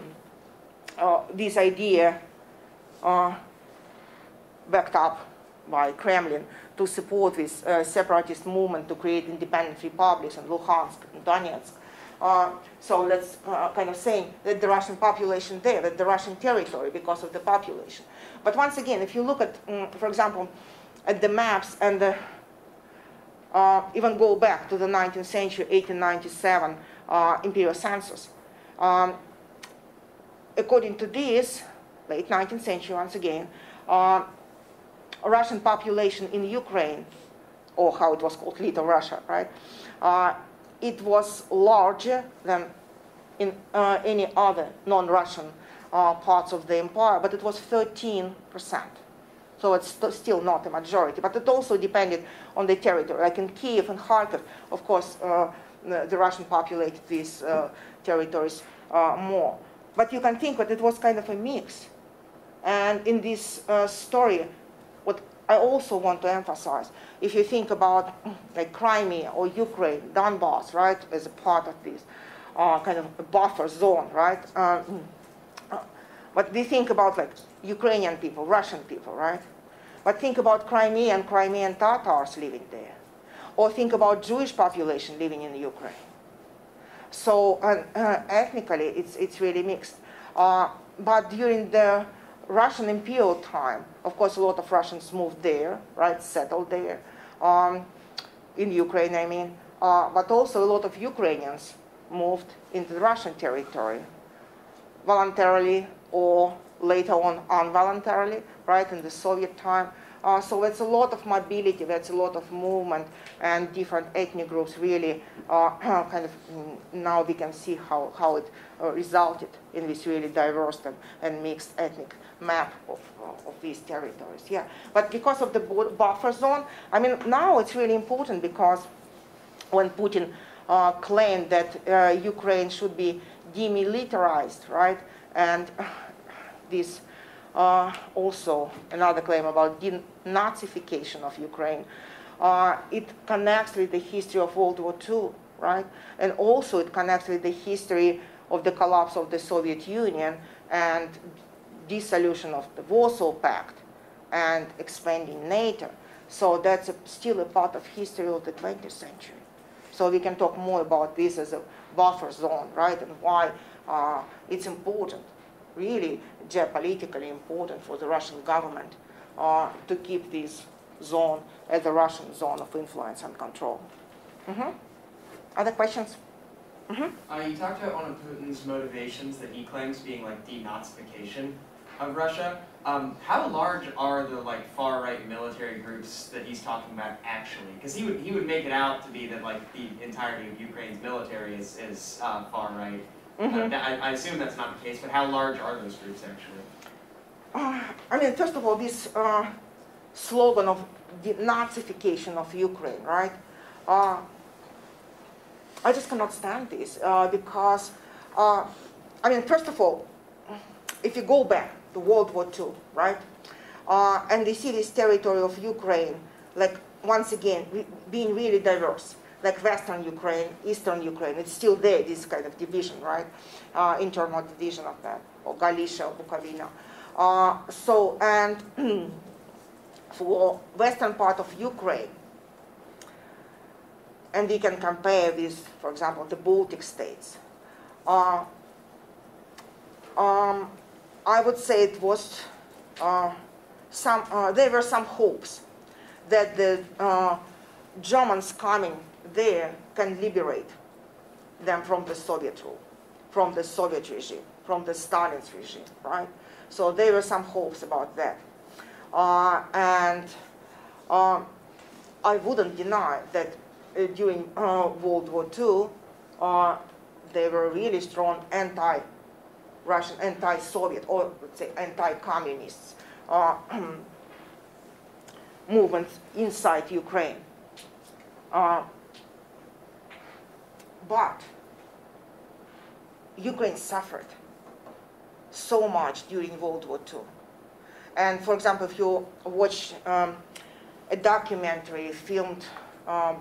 uh, this idea uh, backed up by Kremlin to support this uh, separatist movement to create independent republics in Luhansk and Donetsk uh, so that's uh, kind of saying that the Russian population there, that the Russian territory because of the population. But once again, if you look at, um, for example, at the maps and the, uh, even go back to the 19th century, 1897 uh, imperial census, um, according to this, late 19th century once again, uh, Russian population in Ukraine, or how it was called, Little Russia, right? Uh, it was larger than in uh, any other non-Russian uh, parts of the empire, but it was 13%. So it's st- still not a majority, but it also depended on the territory. Like in Kiev and Kharkov, of course, uh, the, the, Russian populated these uh, territories uh, more. But you can think that it was kind of a mix. And in this uh, story, what I also want to emphasize, if you think about like Crimea or Ukraine, Donbass, right, as a part of this uh, kind of a buffer zone, right? Um, but we think about like Ukrainian people, Russian people, right? But think about Crimea and Crimean Tatars living there. Or think about Jewish population living in Ukraine. So uh, ethnically, it's, it's really mixed. Uh, but during the Russian imperial time, of course, a lot of Russians moved there, right, settled there, um, in Ukraine, I mean. Uh, but also a lot of Ukrainians moved into the Russian territory voluntarily or later on involuntarily, right, in the Soviet time. Uh, so it's a lot of mobility, that's a lot of movement, and different ethnic groups really uh, kind of mm, now we can see how, how it uh, resulted in this really diverse and, and mixed ethnic map of, uh, of these territories. Yeah, but because of the buffer zone, I mean, now it's really important because when Putin uh, claimed that uh, Ukraine should be demilitarized, right, and this uh, also another claim about denazification of Ukraine. Uh, it connects with the history of World War II, right? And also it connects with the history of the collapse of the Soviet Union and dissolution of the Warsaw Pact and expanding NATO. So that's a, still a part of history of the 20th century. So we can talk more about this as a buffer zone, right? And why uh, it's important really geopolitically important for the Russian government uh, to keep this zone as a Russian zone of influence and control. Mm-hmm. Other questions? Mm-hmm. Uh, you talked about one of Putin's motivations that he claims being like denazification of Russia. Um, how large are the like far right military groups that he's talking about actually? Because he would he would make it out to be that like the entirety of Ukraine's military is is uh, far right. Mm-hmm. I, I, assume that's not the case, but how large are those groups actually? Uh, I mean, first of all, this uh, slogan of the Nazification of Ukraine, right? Uh, I just cannot stand this uh, because, uh, I mean, first of all, if you go back to World War II, right, uh, and you see this territory of Ukraine, like once again, being really diverse like Western Ukraine, Eastern Ukraine. It's still there, this kind of division, right? Uh, internal division of that, or Galicia, or Bukovina. Uh, so, and for western part of Ukraine, and we can compare with, for example, the Baltic states. Uh, um, I would say it was uh, some, uh, there were some hopes that the uh, Germans coming there can liberate them from the Soviet rule, from the Soviet regime, from the Stalin's regime, right? So there were some hopes about that. Uh, and uh, I wouldn't deny that uh, during uh, World War II, uh, there were really strong anti-Russian, anti-Soviet, or let's say anti-communists uh, movements inside Ukraine. But Ukraine suffered so much during World War II. And for example, if you watch um, a documentary filmed um,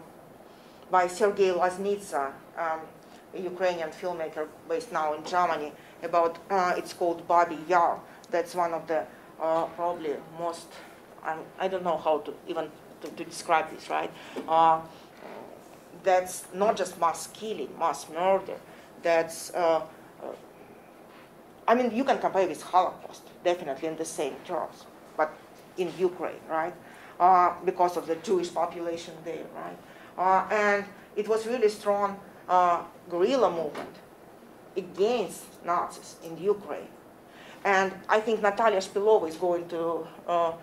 by Sergei Loznitsa, um, a Ukrainian filmmaker based now in Germany, about uh, it's called Babi Yar. That's one of the uh, probably most um, I don't know how to even to, to describe this, right? Uh, that's not just mass killing, mass murder. That's, uh, uh, I mean, you can compare with Holocaust, definitely in the same terms, but in Ukraine, right? Uh, because of the Jewish population there, right? Uh, and it was really strong uh, guerrilla movement against Nazis in Ukraine. And I think Natalia Spilova is going to uh,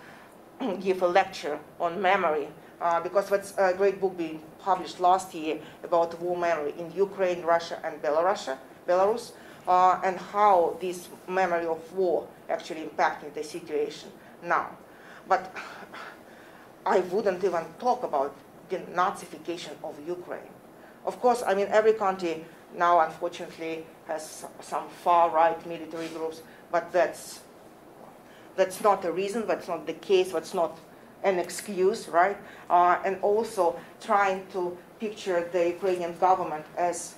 give a lecture on memory uh, because what's a great book being published last year about war memory in Ukraine, Russia, and Belarus. Belarus. uh, and how this memory of war actually impacting the situation now. But I wouldn't even talk about the Nazification of Ukraine. Of course, I mean, every country now, unfortunately, has some far-right military groups, but that's, that's not a reason, that's not the case, that's not an excuse, right? Uh, and also trying to picture the Ukrainian government as,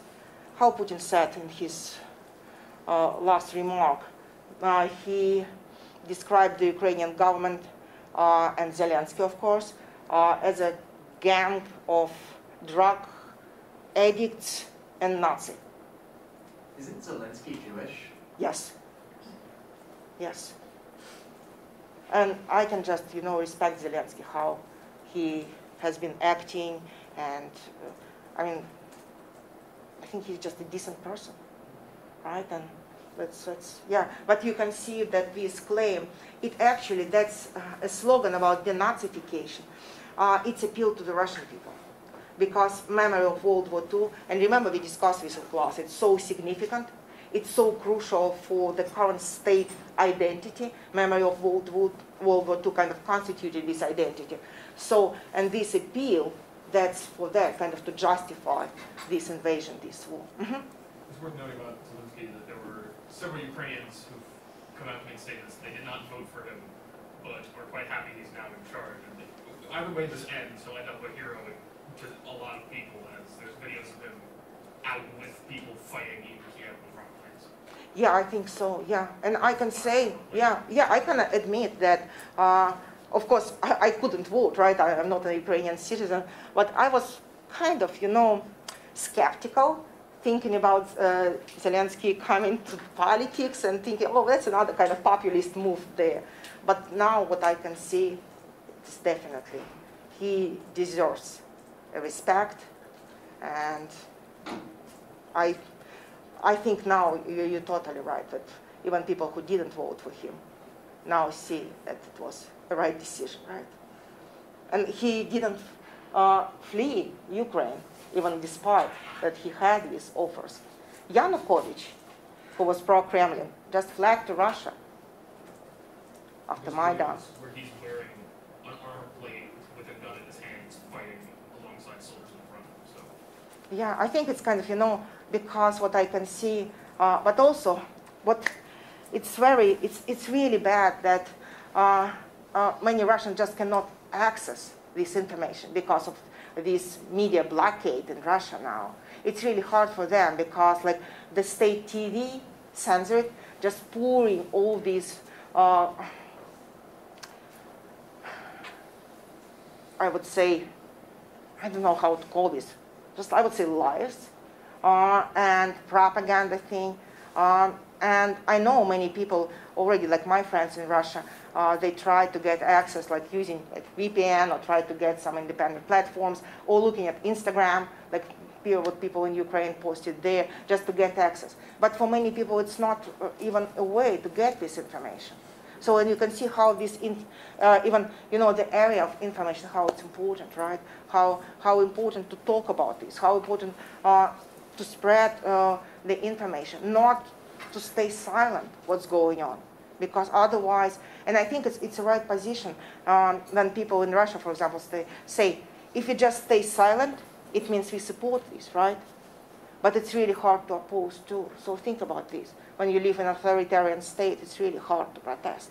how Putin said in his uh, last remark, uh, he described the Ukrainian government uh, and Zelensky, of course, uh, as a gang of drug addicts and Nazi. Isn't Zelensky Jewish? Yes. Yes. And I can just, you know, respect Zelensky, how he has been acting, and uh, I mean, I think he's just a decent person, right? And let's, let's, yeah. But you can see that this claim, it actually, that's uh, a slogan about denazification. Uh, it's appeal to the Russian people because memory of World War II, and remember we discussed this in class, it's so significant, it's so crucial for the current state identity. Memory of World War, World War II kind of constituted this identity. So, and this appeal, that's for that, kind of to justify this invasion, this war. Mhm. It's worth noting about Zelensky that there were several Ukrainians who've come out to make statements. They did not vote for him, but were quite happy he's now in charge. And they, either way this ends, he'll end up a hero to a lot of people, as there's videos of him out with people fighting in Kiev on the front lines. Yeah, I think so. Yeah, and I can say, yeah, yeah, I can admit that. Uh, of course, I, I, couldn't vote, right? I, am not a Ukrainian citizen, but I was kind of, you know, skeptical, thinking about uh, Zelensky coming to politics and thinking, oh, that's another kind of populist move there. But now, what I can see is definitely he deserves respect, and I, I think now you're totally right that even people who didn't vote for him now see that it was the right decision, right? And he didn't uh, flee Ukraine, even despite that he had these offers. Yanukovych, who was pro-Kremlin, just fled to Russia after Maidan. Where he's wearing an armor plate with a gun in his hands, fighting alongside soldiers in front of him. So Yeah, I think it's kind of, you know, because what I can see, uh, but also what it's very, it's, it's really bad that uh, uh, many Russians just cannot access this information because of this media blockade in Russia now. It's really hard for them because like the state TV censored, just pouring all these, uh, I would say, I don't know how to call this, just I would say lies uh, and propaganda thing. Um, and I know many people already, like my friends in Russia, uh, they try to get access, like using like VPN or try to get some independent platforms, or looking at Instagram, like what people in Ukraine posted there, just to get access. But for many people, it's not uh, even a way to get this information. So and you can see how this, in, uh, even you know, the area of information, how it's important, right? How how important to talk about this, how important uh, to spread uh, the information, not to stay silent what's going on because otherwise and i think it's, it's the right position um, when people in russia for example stay, say if you just stay silent it means we support this right? But it's really hard to oppose too. So think about this. When you live in an authoritarian state it's really hard to protest